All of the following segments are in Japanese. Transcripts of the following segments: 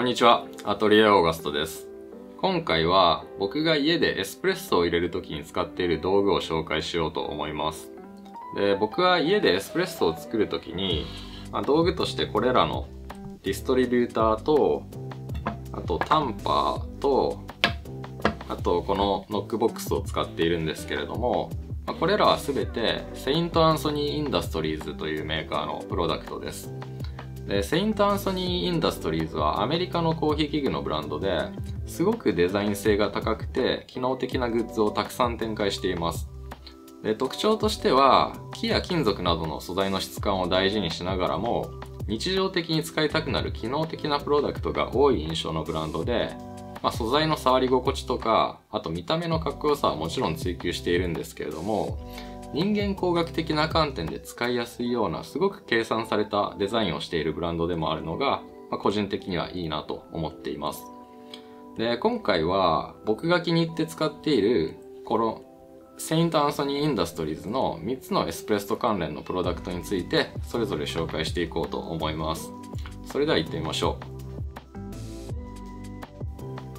こんにちは、アトリエオーガストです。今回は僕が家でエスプレッソを入れる時に使っている道具を紹介しようと思います。で、僕は家でエスプレッソを作る時に、まあ、道具としてこれらのディストリビューターと、あとタンパーと、あとこのノックボックスを使っているんですけれども、まあ、これらは全て Saint Anthony Industries というメーカーのプロダクトです。でセイント・アンソニー・インダストリーズはアメリカのコーヒー器具のブランドですごくデザイン性が高くて機能的なグッズをたくさん展開しています。で特徴としては木や金属などの素材の質感を大事にしながらも日常的に使いたくなる機能的なプロダクトが多い印象のブランドで、まあ、素材の触り心地とかあと見た目のかっこよさはもちろん追求しているんですけれども人間工学的な観点で使いやすいようなすごく計算されたデザインをしているブランドでもあるのが、まあ、個人的にはいいなと思っています。で今回は僕が気に入って使っているこのセイント・アンソニー・インダストリーズの3つのエスプレッソ関連のプロダクトについてそれぞれ紹介していこうと思います。それでは行ってみましょ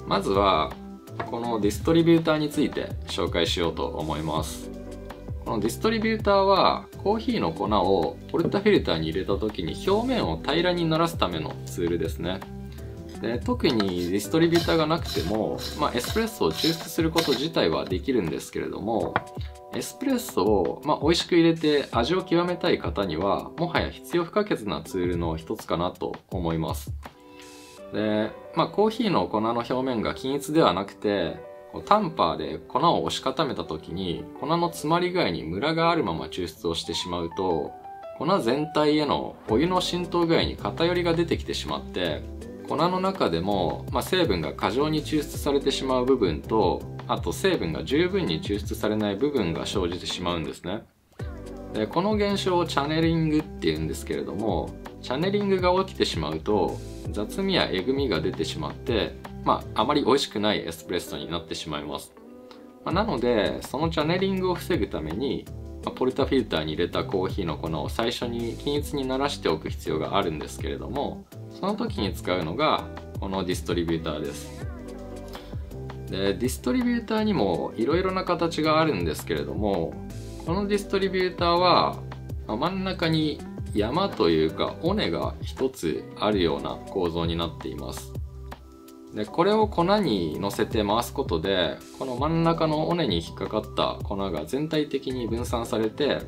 う。まずはこのディストリビューターについて紹介しようと思います。このディストリビューターはコーヒーの粉をポルタフィルターに入れた時に表面を平らにならすためのツールですね。で特にディストリビューターがなくても、まあ、エスプレッソを抽出すること自体はできるんですけれどもエスプレッソを、まあ、美味しく入れて味を極めたい方にはもはや必要不可欠なツールの一つかなと思います。で、まあ、コーヒーの粉の表面が均一ではなくてタンパーで粉を押し固めた時に粉の詰まり具合にムラがあるまま抽出をしてしまうと粉全体へのお湯の浸透具合に偏りが出てきてしまって粉の中でも、まあ、成分が過剰に抽出されてしまう部分とあと成分が十分に抽出されない部分が生じてしまうんですね。でこの現象をチャネリングっていうんですけれどもチャネリングが起きてしまうと雑味やえぐみが出てしまってまあ、あまり美味しくないエスプレッソになってしまいます。まあ、なので、そのチャネリングを防ぐために、まあ、ポルタフィルターに入れたコーヒーの粉を最初に均一にならしておく必要があるんですけれども、その時に使うのが、このディストリビューターです。で、ディストリビューターにもいろいろな形があるんですけれども、このディストリビューターは、まあ、真ん中に山というか尾根が一つあるような構造になっています。でこれを粉に乗せて回すことでこの真ん中の尾根に引っかかった粉が全体的に分散されて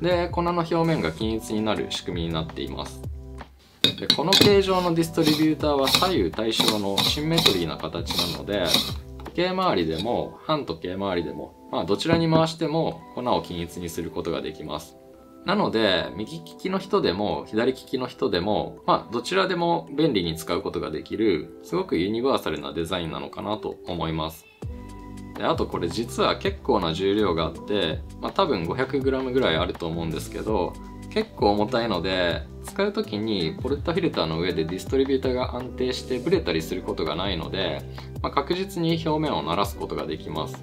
で粉の表面が均一になる仕組みになっています。でこの形状のディストリビューターは左右対称のシンメトリーな形なので時計回りでも反時計回りでも、まあ、どちらに回しても粉を均一にすることができます。なので、右利きの人でも左利きの人でも、まあ、どちらでも便利に使うことができる、すごくユニバーサルなデザインなのかなと思います。であとこれ実は結構な重量があって、まあ、多分 500g ぐらいあると思うんですけど、結構重たいので、使う時にポルタフィルターの上でディストリビューターが安定してブレたりすることがないので、まあ、確実に表面を慣らすことができます。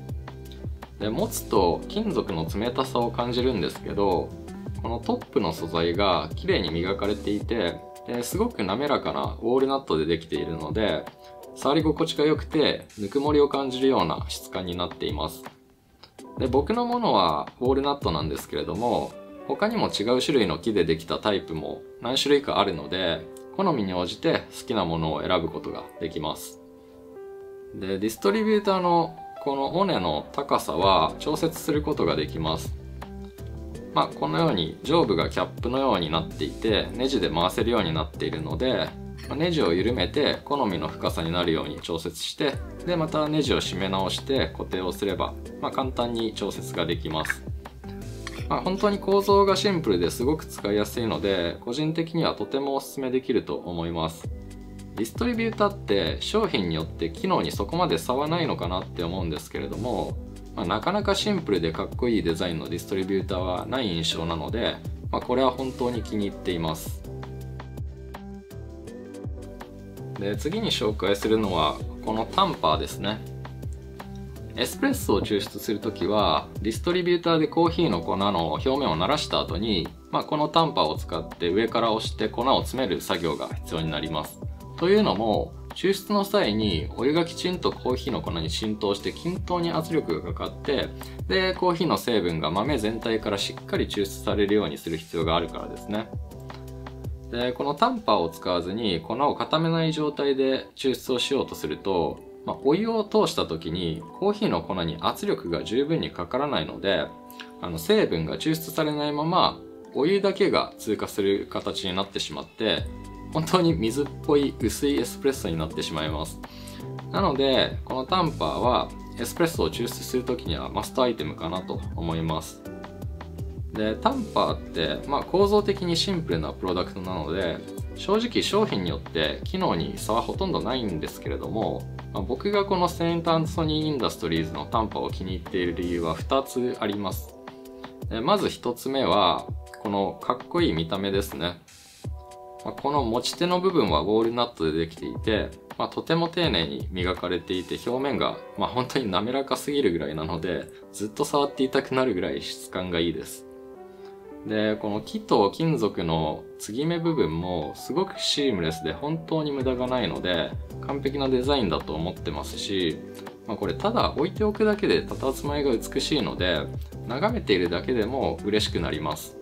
で持つと金属の冷たさを感じるんですけど、このトップの素材が綺麗に磨かれていて、すごく滑らかなウォールナットでできているので、触り心地が良くて、ぬくもりを感じるような質感になっています。で僕のものはウォールナットなんですけれども、他にも違う種類の木でできたタイプも何種類かあるので、好みに応じて好きなものを選ぶことができます。で、ディストリビューターのこの尾根の高さは調節することができます。まあ、このように上部がキャップのようになっていてネジで回せるようになっているので、ネジを緩めて好みの深さになるように調節してでまたネジを締め直して固定をすれば、まあ、簡単に調節ができます、まあ、本当に構造がシンプルですごく使いやすいので個人的にはとてもおすすめできると思います。ディストリビューターって商品によって機能にそこまで差はないのかなって思うんですけれどもまあ、なかなかシンプルでかっこいいデザインのディストリビューターはない印象なので、まあ、これは本当に気に入っています。で次に紹介するのはこのタンパーですね。エスプレッソを抽出するときはディストリビューターでコーヒーの粉の表面を慣らした後に、まあ、このタンパーを使って上から押して粉を詰める作業が必要になります。というのも抽出の際にお湯がきちんとコーヒーの粉に浸透して均等に圧力がかかってでコーヒーの成分が豆全体からしっかり抽出されるようにする必要があるからですね。でこのタンパーを使わずに粉を固めない状態で抽出をしようとすると、まあ、お湯を通した時にコーヒーの粉に圧力が十分にかからないのであの成分が抽出されないままお湯だけが通過する形になってしまって本当に水っぽい薄いエスプレッソになってしまいます。なのでこのタンパーはエスプレッソを抽出する時にはマストアイテムかなと思います。でタンパーって、まあ、構造的にシンプルなプロダクトなので正直商品によって機能に差はほとんどないんですけれども、まあ、僕がこのセントアンソニー・インダストリーズのタンパーを気に入っている理由は2つあります。でまず1つ目はこのかっこいい見た目ですね。まあ、この持ち手の部分はウォールナットでできていて、まあ、とても丁寧に磨かれていて表面が、まあ、本当に滑らかすぎるぐらいなのでずっと触っていたくなるぐらい質感がいいです。でこの木と金属の継ぎ目部分もすごくシームレスで本当に無駄がないので完璧なデザインだと思ってますし、まあ、これただ置いておくだけで佇まいが美しいので眺めているだけでも嬉しくなります。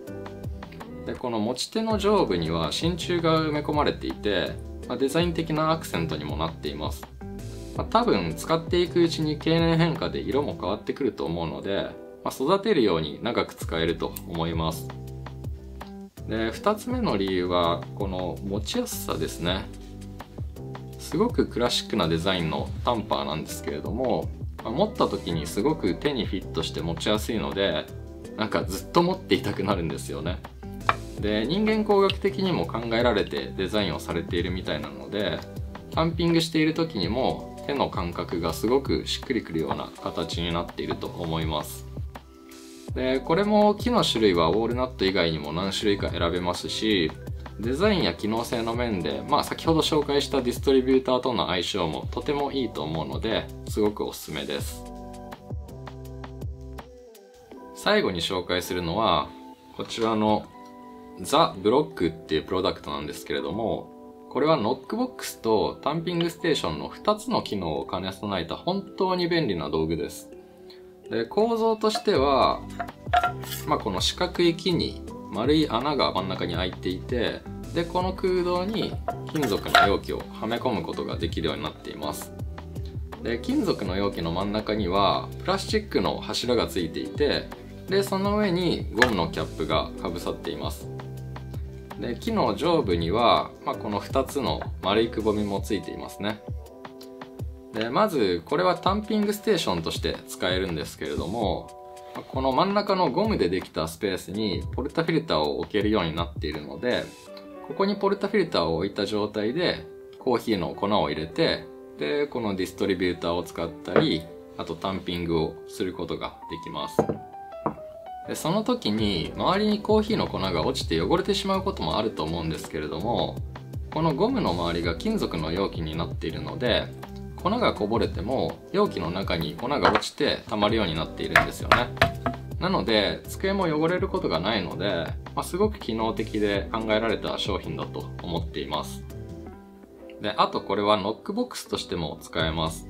でこの持ち手の上部には真鍮が埋め込まれていて、まあ、デザイン的なアクセントにもなっています、まあ、多分使っていくうちに経年変化で色も変わってくると思うので、まあ、育てるように長く使えると思います。で2つ目の理由はこの持ちやすさですね。すごくクラシックなデザインのタンパーなんですけれども、まあ、持った時にすごく手にフィットして持ちやすいのでなんかずっと持っていたくなるんですよね。で人間工学的にも考えられてデザインをされているみたいなのでタンピングしている時にも手の感覚がすごくしっくりくるような形になっていると思います。でこれも木の種類はウォールナット以外にも何種類か選べますしデザインや機能性の面で、まあ、先ほど紹介したディストリビューターとの相性もとてもいいと思うのですごくおすすめです。最後に紹介するのはこちらのザ・ブロックっていうプロダクトなんですけれども、これはノックボックスとタンピングステーションの2つの機能を兼ね備えた本当に便利な道具です。で、構造としては、まあ、この四角い木に丸い穴が真ん中に開いていて、で、この空洞に金属の容器をはめ込むことができるようになっています。で、金属の容器の真ん中にはプラスチックの柱がついていて、で、その上にゴムのキャップがかぶさっています。で木の上部には、まあ、この2つの丸いくぼみもついていますね。でまずこれはタンピングステーションとして使えるんですけれどもこの真ん中のゴムでできたスペースにポルタフィルターを置けるようになっているのでここにポルタフィルターを置いた状態でコーヒーの粉を入れてでこのディストリビューターを使ったりあとタンピングをすることができます。でその時に周りにコーヒーの粉が落ちて汚れてしまうこともあると思うんですけれどもこのゴムの周りが金属の容器になっているので粉がこぼれても容器の中に粉が落ちて溜まるようになっているんですよね。なので机も汚れることがないので、まあ、すごく機能的で考えられた商品だと思っています。であとこれはノックボックスとしても使えます。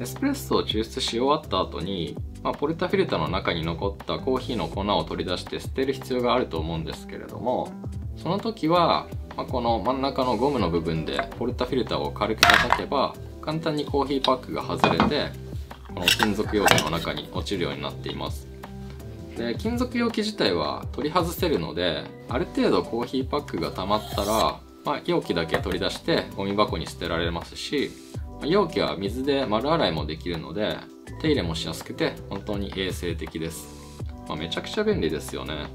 エスプレッソを抽出し終わった後にまあ、ポルタフィルターの中に残ったコーヒーの粉を取り出して捨てる必要があると思うんですけれどもその時は、まあ、この真ん中のゴムの部分でポルタフィルターを軽く叩けば簡単にコーヒーパックが外れてこの金属容器の中に落ちるようになっています。で金属容器自体は取り外せるのである程度コーヒーパックが溜まったら、まあ、容器だけ取り出してゴミ箱に捨てられますし容器は水で丸洗いもできるので手入れもしやすくて本当に衛生的です、まあ、めちゃくちゃ便利ですよね。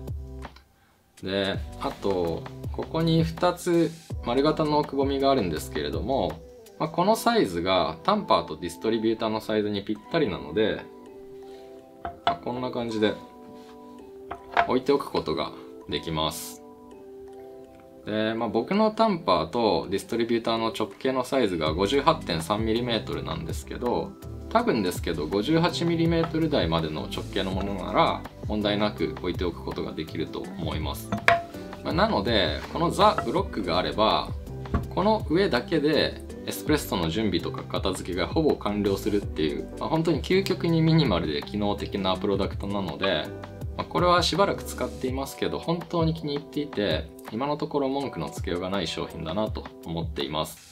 であとここに2つ丸型のくぼみがあるんですけれども、まあ、このサイズがタンパーとディストリビューターのサイズにぴったりなので、まあ、こんな感じで置いておくことができます。で、まあ、僕のタンパーとディストリビューターの直径のサイズが 58.3mm なんですけど多分ですけど 58mm 台までの直径のものなら問題なく置いておくことができると思います、ま、なのでこのザ・ブロックがあればこの上だけでエスプレッソの準備とか片付けがほぼ完了するっていう、まあ、本当に究極にミニマルで機能的なプロダクトなので、まあ、これはしばらく使っていますけど本当に気に入っていて今のところ文句のつけようがない商品だなと思っています。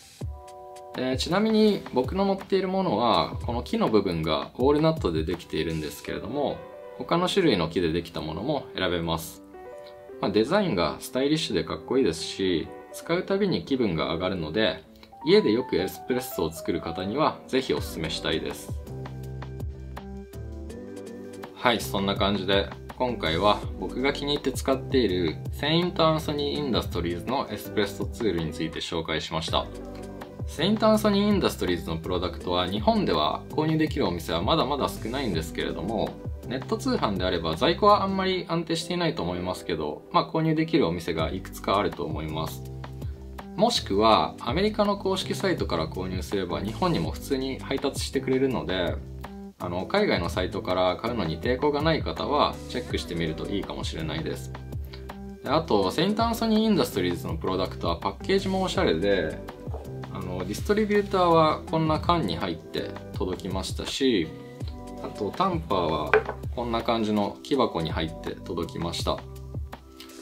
でちなみに僕の持っているものはこの木の部分がウォールナットでできているんですけれども他の種類の木でできたものも選べます、まあ、デザインがスタイリッシュでかっこいいですし使うたびに気分が上がるので家でよくエスプレッソを作る方にはぜひおすすめしたいです。はいそんな感じで今回は僕が気に入って使っている Saint Anthony Industries のエスプレッソツールについて紹介しました。 Saint Anthony Industries のプロダクトは日本では購入できるお店はまだまだ少ないんですけれどもネット通販であれば在庫はあんまり安定していないと思いますけど、まあ購入できるお店がいくつかあると思います。もしくはアメリカの公式サイトから購入すれば日本にも普通に配達してくれるのであの海外のサイトから買うのに抵抗がない方はチェックしてみるといいかもしれないですであとセイントアンソニーインダストリーズのプロダクトはパッケージもおしゃれであのディストリビューターはこんな缶に入って届きましたしあとタンパーはこんな感じの木箱に入って届きました。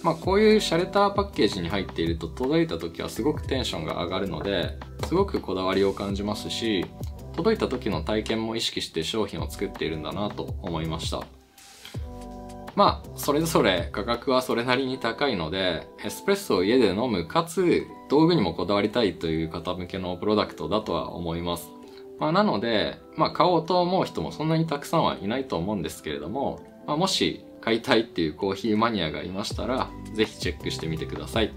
まあこういうシャレターパッケージに入っていると届いた時はすごくテンションが上がるのですごくこだわりを感じますし届いた時の体験も意識して商品を作っているんだなと思いました。まあそれぞれ価格はそれなりに高いのでエスプレッソを家で飲むかつ道具にもこだわりたいという方向けのプロダクトだとは思いますまあ、なので、まあ、買おうと思う人もそんなにたくさんはいないと思うんですけれども、まあ、もし買いたいっていうコーヒーマニアがいましたら、ぜひチェックしてみてください。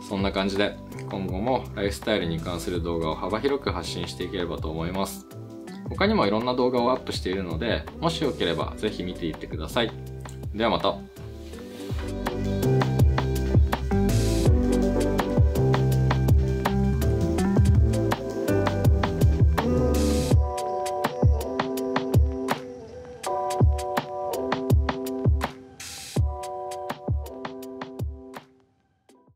そんな感じで、今後もライフスタイルに関する動画を幅広く発信していければと思います。他にもいろんな動画をアップしているので、もしよければぜひ見ていってください。ではまた。